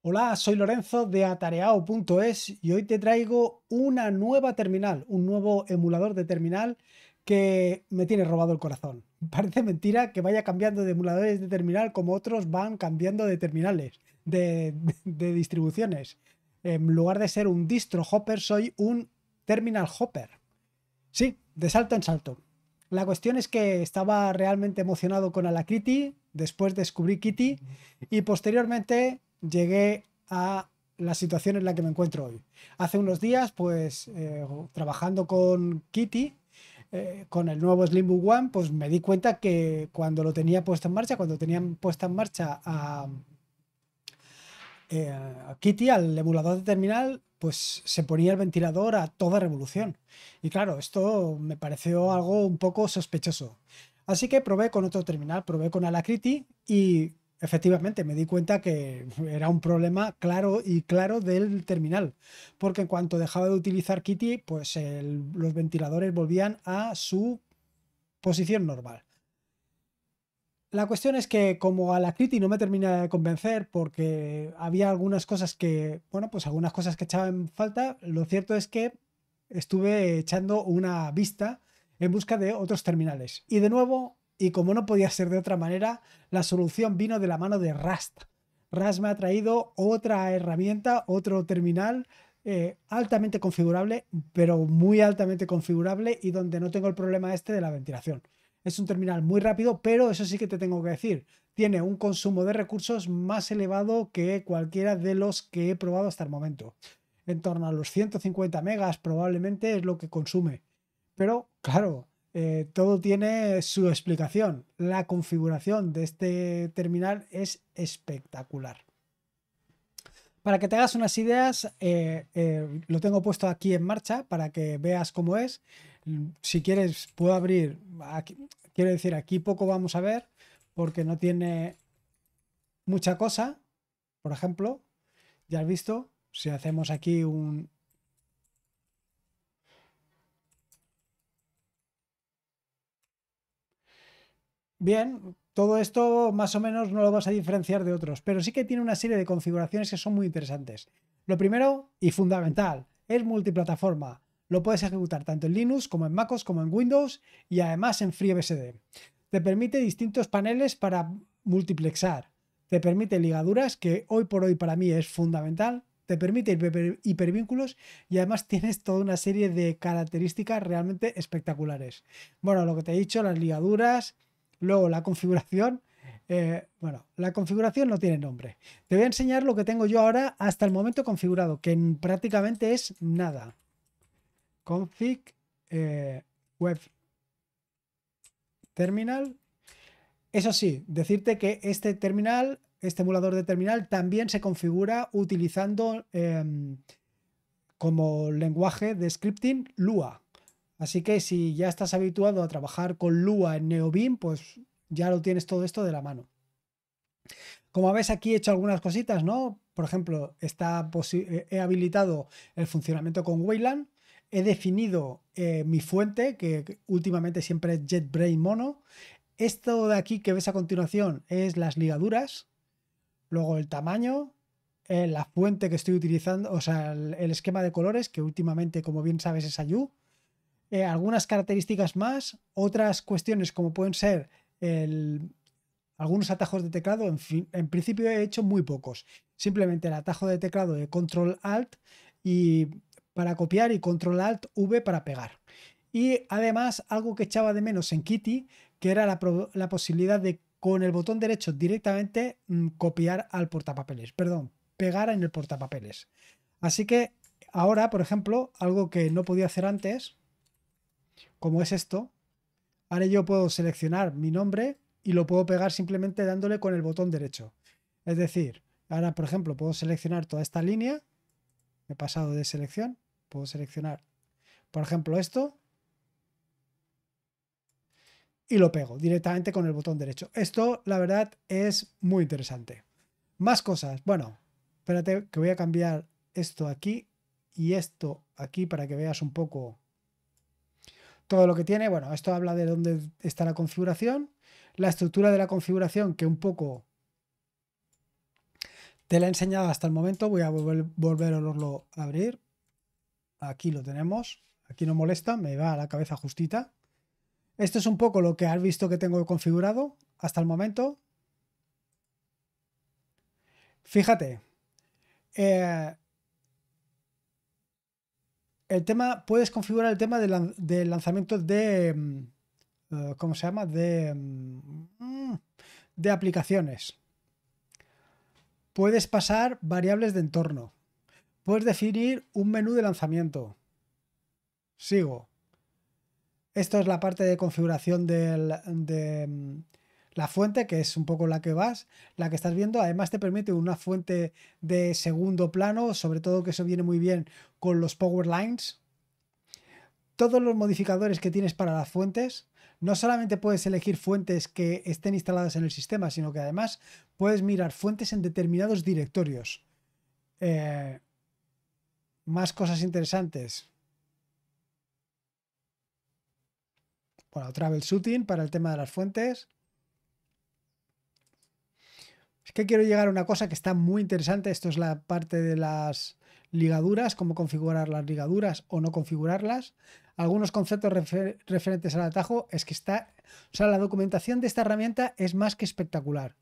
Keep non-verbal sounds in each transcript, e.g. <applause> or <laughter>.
Hola, soy Lorenzo de atareao.es y hoy te traigo una nueva terminal, un nuevo emulador de terminal que me tiene robado el corazón. <laughs> Parece mentira que vaya cambiando de emuladores de terminal como otros van cambiando de terminales, de, de distribuciones. En lugar de ser un distro hopper, soy un terminal hopper. Sí, de salto en salto. La cuestión es que estaba realmente emocionado con Alacrity, después descubrí Kitty y posteriormente llegué a la situación en la que me encuentro hoy. Hace unos días, pues eh, trabajando con Kitty, eh, con el nuevo Slimbook One, pues me di cuenta que cuando lo tenía puesto en marcha, cuando tenían puesta en marcha a, eh, a Kitty, al emulador de terminal, pues se ponía el ventilador a toda revolución. Y claro, esto me pareció algo un poco sospechoso. Así que probé con otro terminal, probé con Alacrity y efectivamente me di cuenta que era un problema claro y claro del terminal, porque en cuanto dejaba de utilizar Kitty, pues los ventiladores volvían a su posición normal. La cuestión es que como a la Kitty no me termina de convencer porque había algunas cosas que, bueno, pues algunas cosas que echaban falta, lo cierto es que estuve echando una vista en busca de otros terminales. Y de nuevo y como no podía ser de otra manera, la solución vino de la mano de Rust. Rust me ha traído otra herramienta, otro terminal eh, altamente configurable, pero muy altamente configurable y donde no tengo el problema este de la ventilación. Es un terminal muy rápido, pero eso sí que te tengo que decir, tiene un consumo de recursos más elevado que cualquiera de los que he probado hasta el momento. En torno a los 150 megas probablemente es lo que consume. Pero claro, eh, todo tiene su explicación. La configuración de este terminal es espectacular. Para que te hagas unas ideas, eh, eh, lo tengo puesto aquí en marcha para que veas cómo es. Si quieres, puedo abrir. quiero decir, aquí poco vamos a ver porque no tiene mucha cosa. Por ejemplo, ya has visto, si hacemos aquí un, Bien, todo esto más o menos no lo vas a diferenciar de otros, pero sí que tiene una serie de configuraciones que son muy interesantes. Lo primero y fundamental, es multiplataforma. Lo puedes ejecutar tanto en Linux como en MacOS como en Windows y además en FreeBSD. Te permite distintos paneles para multiplexar. Te permite ligaduras, que hoy por hoy para mí es fundamental. Te permite hipervínculos y además tienes toda una serie de características realmente espectaculares. Bueno, lo que te he dicho, las ligaduras, Luego la configuración, eh, bueno, la configuración no tiene nombre. Te voy a enseñar lo que tengo yo ahora hasta el momento configurado, que prácticamente es nada. Config eh, web terminal. Eso sí, decirte que este terminal, este emulador de terminal, también se configura utilizando em, como lenguaje de scripting Lua. Así que si ya estás habituado a trabajar con Lua en NeoBeam, pues ya lo tienes todo esto de la mano. Como ves aquí he hecho algunas cositas, ¿no? Por ejemplo, eh, he habilitado el funcionamiento con Wayland, he definido eh, mi fuente, que últimamente siempre es JetBrain Mono. Esto de aquí que ves a continuación es las ligaduras, luego el tamaño, eh, la fuente que estoy utilizando, o sea, el, el, esquema de colores, que últimamente, como bien sabes, es Ayu. Eh, algunas características más, otras cuestiones como pueden ser algunos atajos de teclado, en, fin, en principio he hecho muy pocos. Simplemente el atajo de teclado de Control Alt y para copiar y Control Alt V para pegar. Y además algo que echaba de menos en Kitty, que era la, posibilidad de con el botón derecho directamente mm, copiar al portapapeles, perdón, pegar en el portapapeles. Así que ahora, por ejemplo, algo que no podía hacer antes, como es esto, ahora yo puedo seleccionar mi nombre y lo puedo pegar simplemente dándole con el botón derecho. Es decir, ahora por ejemplo puedo seleccionar toda esta línea, he pasado de selección, puedo seleccionar por ejemplo esto y lo pego directamente con el botón derecho. Esto la verdad es muy interesante. Más cosas, bueno, espérate que voy a cambiar esto aquí y esto aquí para que veas un poco todo lo que tiene. Bueno, esto habla de dónde está la configuración, la estructura de la configuración que un poco Te la he enseñado hasta el momento. Voy a volver, a abrir. Aquí lo tenemos. Aquí no molesta, me va a la cabeza justita. Esto es un poco lo que has visto que tengo configurado hasta el momento. Fíjate. Eh, el tema, puedes configurar el tema de, lanzamiento de... Mm, eh, ¿Cómo se llama? De, mm, de aplicaciones. Puedes pasar variables de entorno. Puedes definir un menú de lanzamiento. Sigo. Esto es la parte de configuración de mm, la fuente, que es un poco la que vas, la que estás viendo. Además te permite una fuente de segundo plano, sobre todo que eso viene muy bien con los power lines. Todos los modificadores que tienes para las fuentes, no solamente puedes elegir fuentes que estén instaladas en el sistema, sino que además puedes mirar fuentes en determinados directorios. Eh, más cosas interesantes. Bueno, Shooting para el tema de las fuentes. Es quiero llegar a una cosa que está muy interesante. Esto es la parte de las ligaduras, cómo configurar las ligaduras o no configurarlas. Algunos conceptos referentes al atajo es que está, o sea, la documentación de esta herramienta es más que espectacular.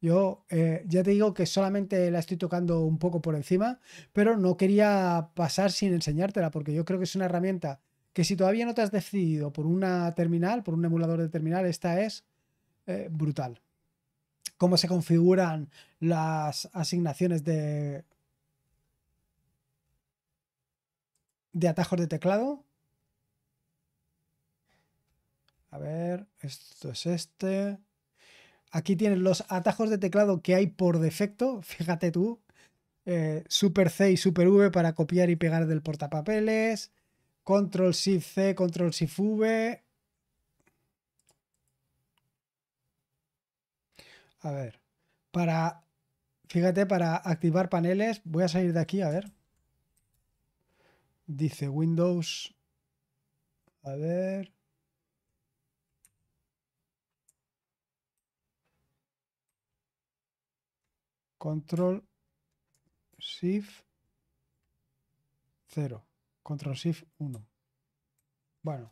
Yo eh, ya te digo que solamente la estoy tocando un poco por encima, pero no quería pasar sin enseñártela porque yo creo que es una herramienta que si todavía no te has decidido por una terminal, por un emulador de terminal, esta es eh, brutal. Cómo se configuran las asignaciones de, de atajos de teclado. A ver, esto es este. Aquí tienes los atajos de teclado que hay por defecto. Fíjate tú. Eh, super C y Super V para copiar y pegar del portapapeles. Control Shift C, Control Shift V. A ver, para, fíjate, para activar paneles, voy a salir de aquí, a ver. Dice Windows, a ver. Control Shift 0. Control Shift 1. Bueno,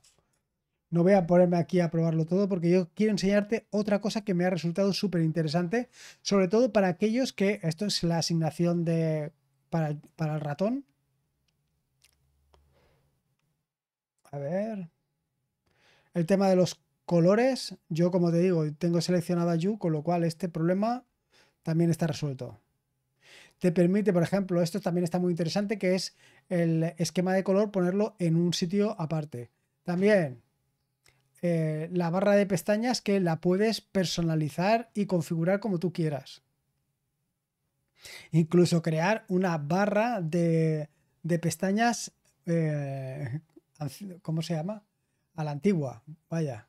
no voy a ponerme aquí a probarlo todo porque yo quiero enseñarte otra cosa que me ha resultado súper interesante, sobre todo para aquellos que esto es la asignación de para, para el ratón. A ver. El tema de los colores, yo como te digo, tengo seleccionada You, con lo cual este problema también está resuelto te permite, por ejemplo, esto también está muy interesante, que es el esquema de color, ponerlo en un sitio aparte. También eh, la barra de pestañas que la puedes personalizar y configurar como tú quieras. Incluso crear una barra de, pestañas, eh, ¿cómo se llama? A la antigua, vaya.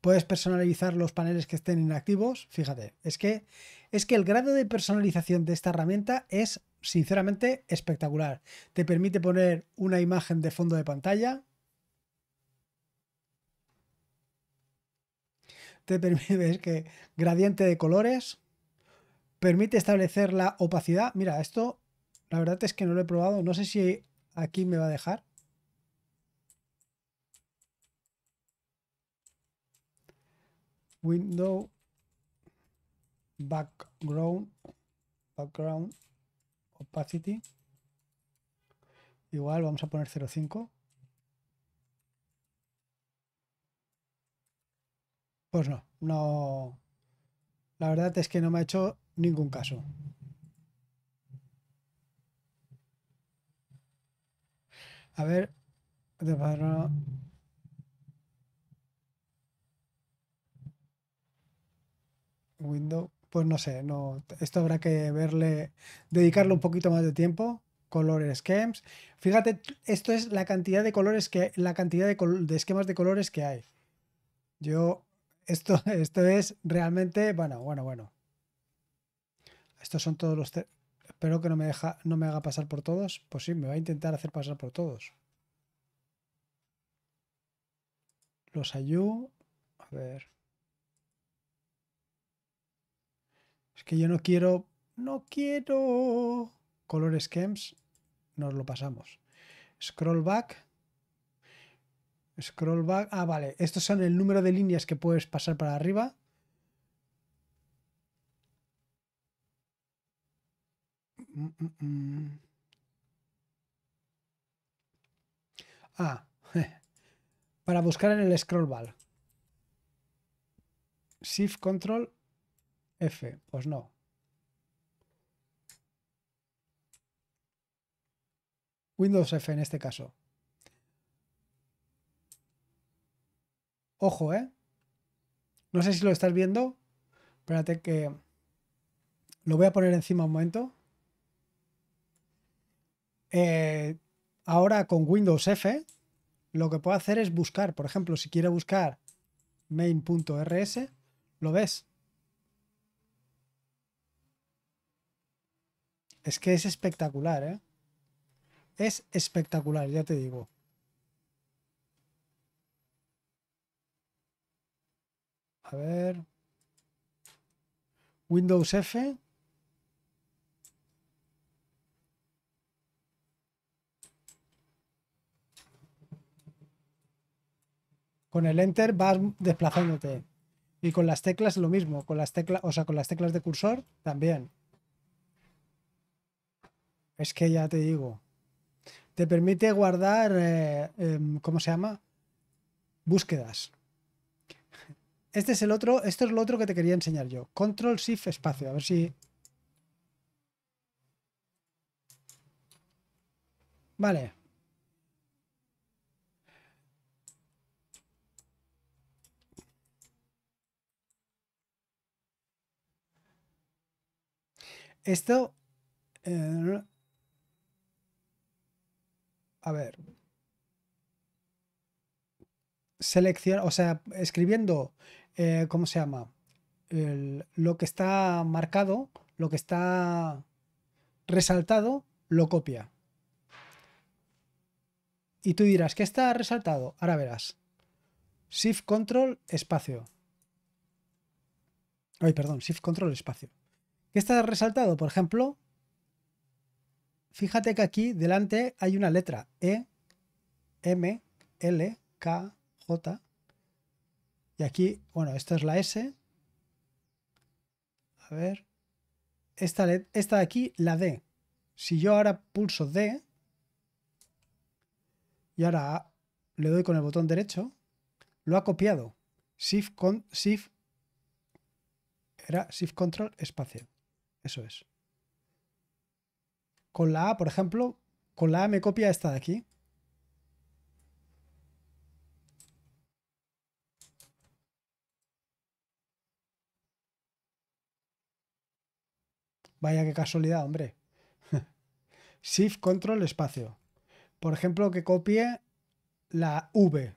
Puedes personalizar los paneles que estén inactivos. Fíjate, es que, es que el grado de personalización de esta herramienta es sinceramente espectacular. Te permite poner una imagen de fondo de pantalla. Te permite, <laughs> ver que gradiente de colores. Permite establecer la opacidad. Mira, esto la verdad es que no lo he probado. No sé si aquí me va a dejar. window background background opacity igual vamos a poner 0.5 pues no no la verdad es que no me ha hecho ningún caso a ver Windows, pues no sé, no, esto habrá que verle, dedicarle un poquito más de tiempo. Color schemes. Fíjate, esto es la cantidad de colores que, la cantidad de, de esquemas de colores que hay. Yo, esto, <laughs> esto es realmente, bueno, bueno, bueno. Estos son todos los, espero que no me deja, no me haga pasar por todos. Pues sí, me va a intentar hacer pasar por todos. Los ayú, a ver. Es que yo no quiero no quiero. Color schemes, nos lo pasamos. Scroll back. Scroll back. Ah, vale. Estos son el número de líneas que puedes pasar para arriba. Ah, <laughs> para buscar en el scroll bar. Shift Control F. Pues no. Windows F en este caso. Ojo, ¿eh? No sé si lo estás viendo. Espérate que lo voy a poner encima un momento. Eh, ahora con Windows F, lo que puedo hacer es buscar. Por ejemplo, si quiero buscar main.rs, ¿lo ves? Es que es espectacular, ¿eh? Es espectacular, ya te digo. A ver. Windows F. Con el Enter vas desplazándote. Y con las teclas lo mismo. Con las teclas, o sea, con las teclas de cursor también. Es que ya te digo. Te permite guardar, eh, em, ¿cómo se llama? Búsquedas. Este es el otro, esto es lo otro que te quería enseñar yo. Control Shift espacio, a ver si... Vale. Esto... Eh, a ver. Selección, o sea, escribiendo, eh, ¿cómo se llama? lo que está marcado, lo que está resaltado, lo copia. Y tú dirás, ¿qué está resaltado? Ahora verás. Shift Control espacio. Ay, perdón, Shift Control espacio. ¿Qué está resaltado? Por ejemplo, fíjate que aquí delante hay una letra E, M, L, K, Y aquí, bueno, esta es la S. A ver. Esta, esta de aquí, la D. Si yo ahora pulso D y ahora le doy con el botón derecho, lo ha copiado. Shift, con, shift era Shift Control espacio. Eso es. Con la A, por ejemplo, con la A me copia esta de aquí. Vaya qué casualidad, hombre. <laughs> Shift Control espacio. Por ejemplo, que copie la V.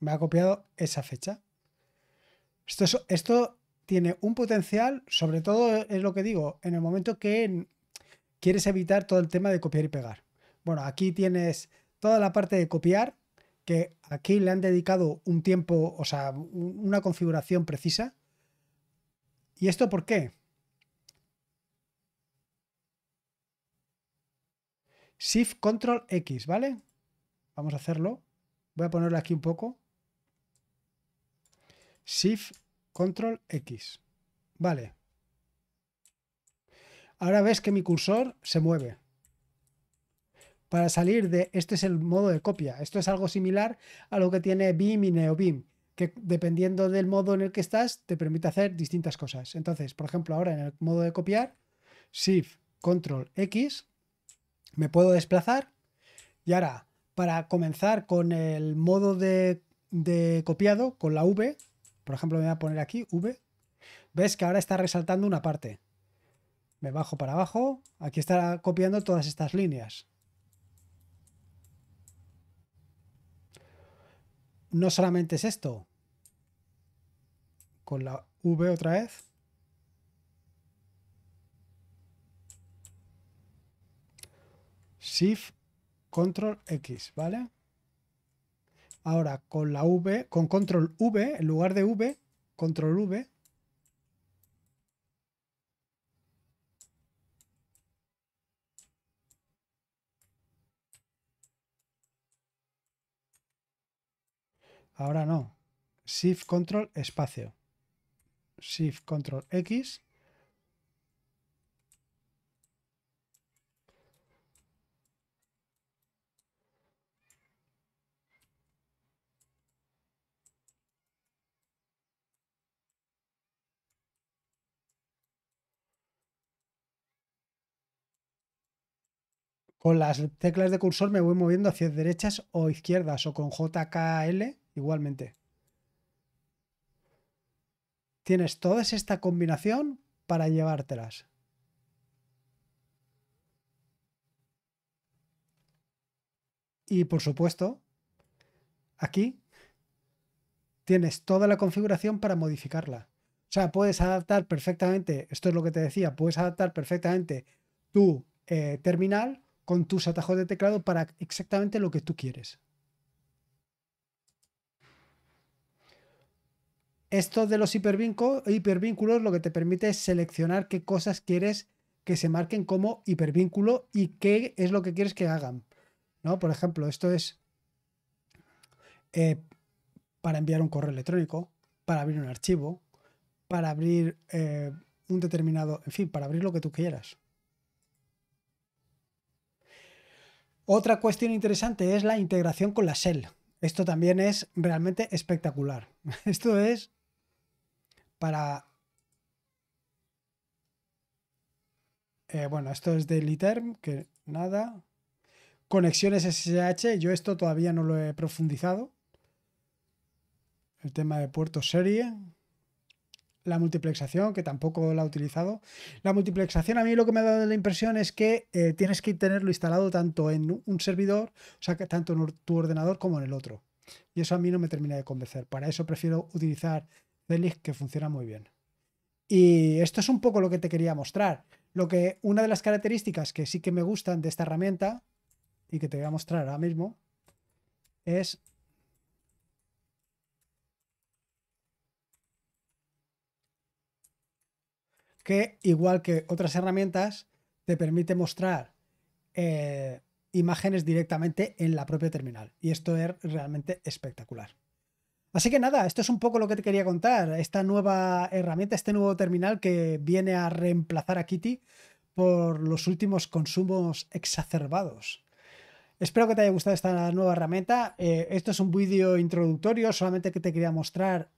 Me ha copiado esa fecha. Esto, esto tiene un potencial, sobre todo es lo que digo, en el momento que quieres evitar todo el tema de copiar y pegar. Bueno, aquí tienes toda la parte de copiar, que aquí le han dedicado un tiempo, o sea, una configuración precisa. ¿Y esto por qué? Shift Control X, ¿vale? Vamos a hacerlo. Voy a ponerlo aquí un poco. Shift Control X. Vale. Ahora ves que mi cursor se mueve. Para salir de... Este es el modo de copia. Esto es algo similar a lo que tiene BIM y NeoBIM. Que dependiendo del modo en el que estás, te permite hacer distintas cosas. Entonces, por ejemplo, ahora en el modo de copiar, Shift Control X, me puedo desplazar. Y ahora, para comenzar con el modo de, de copiado, con la V, por ejemplo, me voy a poner aquí V. Ves que ahora está resaltando una parte. Me bajo para abajo. Aquí está copiando todas estas líneas. No solamente es esto. Con la V otra vez. Shift Control X, ¿vale? Ahora con la V, con control V, en lugar de V, control V, Ahora no. Shift Control espacio. Shift Control X. Con las teclas de cursor me voy moviendo hacia derechas o izquierdas o con JKL igualmente. Tienes toda esta combinación para llevártelas. Y por supuesto, aquí tienes toda la configuración para modificarla. O sea, puedes adaptar perfectamente, esto es lo que te decía, puedes adaptar perfectamente tu eh, terminal con tus atajos de teclado para exactamente lo que tú quieres. Esto de los hipervínculos lo que te permite es seleccionar qué cosas quieres que se marquen como hipervínculo y qué es lo que quieres que hagan. ¿no? Por ejemplo, esto es eh, para enviar un correo electrónico, para abrir un archivo, para abrir eh, un determinado, en fin, para abrir lo que tú quieras. Otra cuestión interesante es la integración con la Shell. Esto también es realmente espectacular. <laughs> Esto es para... Eh, bueno, esto es de Literm, que nada. Conexiones SSH, yo esto todavía no lo he profundizado. El tema de puertos serie. La multiplexación, que tampoco la he utilizado. La multiplexación a mí lo que me ha dado la impresión es que eh, tienes que tenerlo instalado tanto en un servidor, o sea, que tanto en tu ordenador como en el otro. Y eso a mí no me termina de convencer. Para eso prefiero utilizar que funciona muy bien. Y esto es un poco lo que te quería mostrar. Lo que, una de las características que sí que me gustan de esta herramienta y que te voy a mostrar ahora mismo es que igual que otras herramientas te permite mostrar eh, imágenes directamente en la propia terminal y esto es realmente espectacular. Así que nada, esto es un poco lo que te quería contar. Esta nueva herramienta, este nuevo terminal que viene a reemplazar a Kitty por los últimos consumos exacerbados. Espero que te haya gustado esta nueva herramienta. Eh, esto es un vídeo introductorio, solamente que te quería mostrar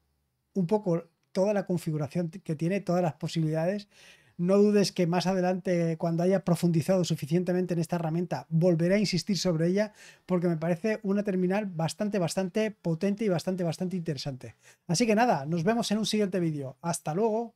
un poco toda la configuración que tiene, todas las posibilidades. No dudes que más adelante, cuando haya profundizado suficientemente en esta herramienta, volveré a insistir sobre ella porque me parece una terminal bastante, bastante potente y bastante, bastante interesante. Así que nada, nos vemos en un siguiente vídeo. Hasta luego.